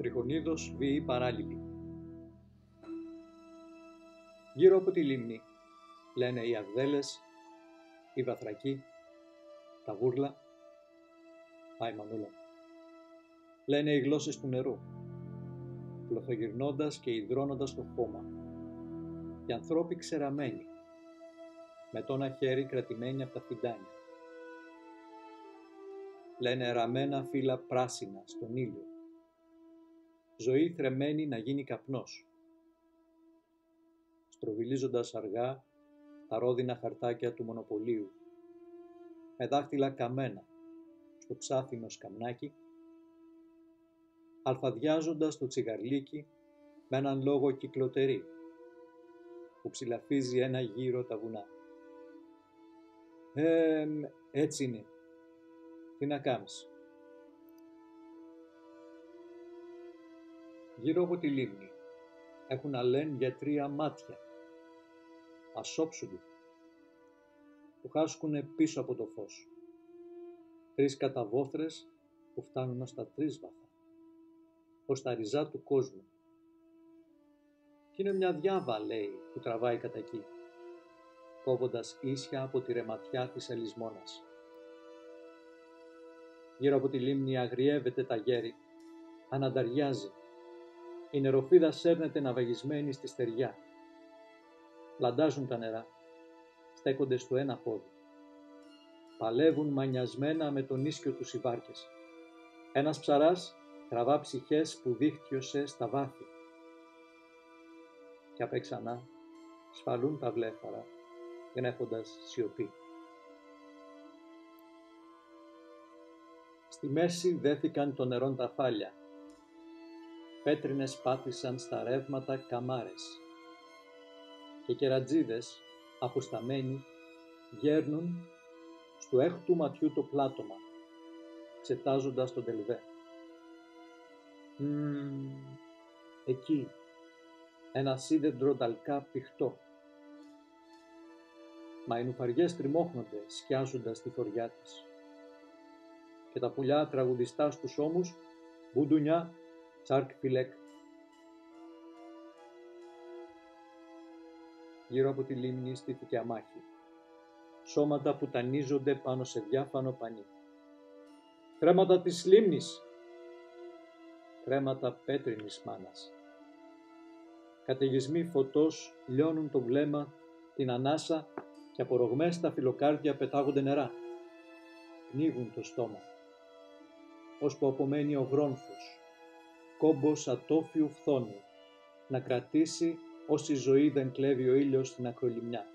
Τριχονίδος βίη παράλληλη. Γύρω από τη λίμνη λένε οι Αγδέλες, οι Βαθρακοί, τα Βούρλα, πάει Μανούλα. Λένε οι γλώσσες του νερού, πλωθογυρνώντας και υδρώνοντας το χώμα. Οι ανθρώποι ξεραμένοι, με το ένα χέρι κρατημένοι από τα φιντάνια. Λένε ραμμένα φύλλα πράσινα στον ήλιο. Ζωή θρεμένη να γίνει καπνός. Στροβιλίζοντας αργά τα ρόδινα χαρτάκια του μονοπωλίου. Με δάχτυλα καμένα στο ψάφινο σκαμνάκι. Αλφαδιάζοντας το τσιγαρλίκι με έναν λόγο κυκλοτερή που ψηλαφίζει ένα γύρο τα βουνά. Ε, έτσι είναι. Τι να κάνεις; Γύρω από τη λίμνη έχουν αλέν για τρία μάτια. Ασόψουλοι. Που χάσκουνε πίσω από το φως. Τρεις καταβόθρες που φτάνουν ως τα τρίσβαθα. Ως τα ριζά του κόσμου. Κι είναι μια διάβα, λέει, που τραβάει κατά εκεί κόβοντας ίσια από τη ρεματιά της ελισμόνας. Γύρω από τη λίμνη αγριεύεται τα γέρι, ανανταριάζει. Η νεροφίδα σέρνεται ναυαγισμένη στη στεριά. Λαντάζουν τα νερά, στέκονται στο ένα πόδι. Παλεύουν μανιασμένα με τον ίσκιο τους οι Ένας ψαράς τραβά ψυχές που δίχτυωσε στα βάθη. Και απ' έξανα σφαλούν τα βλέφαρα γνέφοντας σιωπή. Στη μέση δέθηκαν το νερόν τα φάλια. Πέτρινες πάτησαν στα ρεύματα καμάρες. Και κερατζίδες, αποσταμένοι, γέρνουν στο έχτου ματιού το πλάτωμα, ξετάζοντας τον τελβέ. εκεί, ένα σίδεντρο ταλκά πηχτό, μα οι νουφαριές τριμώχνονται σκιάζοντας τη φοριά της. Και τα πουλιά τραγουδιστά στους ώμους, μπουντουνιά, τσάρκ φιλέκ. Γύρω από τη λίμνη στήθηκε αμάχη. Σώματα που τανίζονται πάνω σε διάφανο πανί. Κρέματα της λίμνης. Κρέματα πέτρινης μάνας. Καταιγισμοί φωτός λιώνουν το βλέμμα, την ανάσα και από ρογμές στα φιλοκάρδια πετάγονται νερά. Πνίγουν το στόμα. Ώσπου απομένει ο γρόνφος, κόμπος ατόφιου φθόνου, να κρατήσει όση ζωή δεν κλέβει ο ήλιος στην ακρολιμνιά.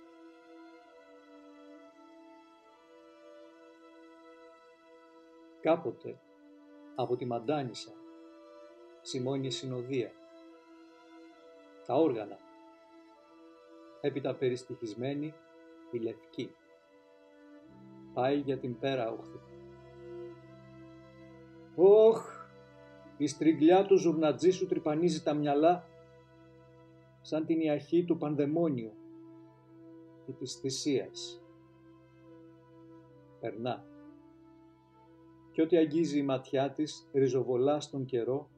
Κάποτε, από τη Μαντάνισσα, σημώνει συνοδεία. Τα όργανα, έπειτα περιστοιχισμένη η λευκή. Πάει για την πέρα όχθη. Όχ, η στριγλιά του ζουρνατζή σου τρυπανίζει τα μυαλά σαν την ιαχή του πανδαιμόνιου ή της θυσίας. Περνά. Κι ό,τι αγγίζει η ματιά της ριζοβολά στον καιρό,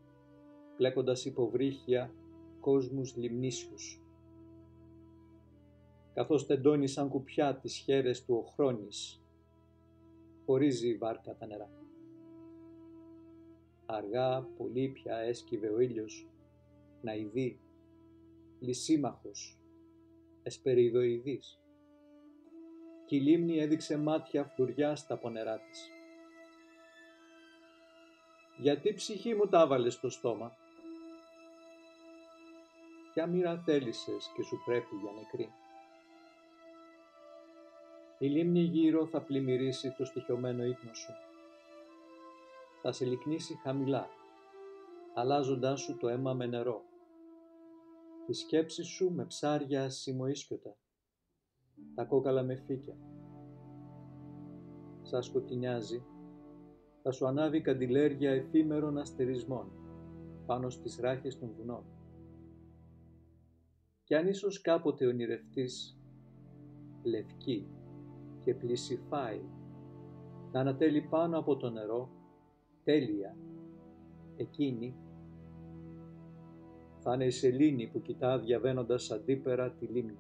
πλέκοντας υποβρύχια κόσμους λιμνήσιους καθώς τεντώνει σαν κουπιά τις χέρες του ο χρόνης. Χωρίζει η βάρκα τα νερά. Αργά πολύ πια έσκυβε ο ήλιος, να ειδεί, λυσίμαχος, εσπεριδοειδής. Κι η λίμνη έδειξε μάτια φλουριά στα πονερά της. Γιατί ψυχή μου τα έβαλες στο στόμα; Ποια μοίρα θέλησες και σου πρέπει για νεκρή; Η λίμνη γύρω θα πλημμυρίσει το στοιχειωμένο ύπνο σου. Θα σε λυκνήσει χαμηλά, αλλάζοντάς σου το αίμα με νερό. Τη σκέψη σου με ψάρια σημοίσκιωτα, τα κόκαλα με φύκια. Σας σκοτεινιάζει, θα σου ανάβει καντιλέρια εφήμερων αστερισμών πάνω στις ράχες των βουνών. Κι αν ίσως κάποτε ονειρευτείς λευκή και πλησιφάει, να ανατέλει πάνω από το νερό, τέλεια. Εκείνη θα είναι η σελήνη που κοιτά διαβαίνοντας αντίπερα τη λίμνη.